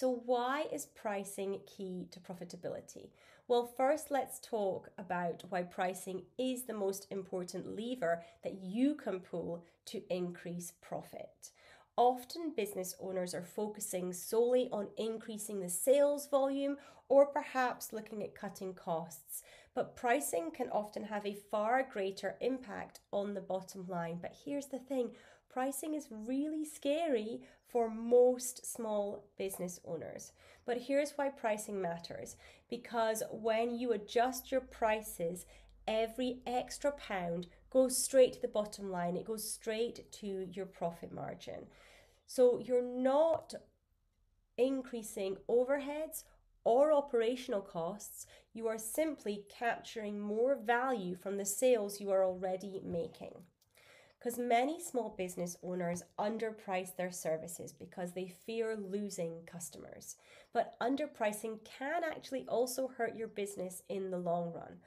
So, why is pricing key to profitability? Well, first, let's talk about why pricing is the most important lever that you can pull to increase profit. Often, business owners are focusing solely on increasing the sales volume or perhaps looking at cutting costs. But pricing can often have a far greater impact on the bottom line. But here's the thing pricing is really scary for most small business owners. But here's why pricing matters because when you adjust your prices, every extra pound goes straight to the bottom line, it goes straight to your profit margin. So you're not increasing overheads or operational costs, you are simply capturing more value from the sales you are already making because many small business owners underprice their services because they fear losing customers. But underpricing can actually also hurt your business in the long run.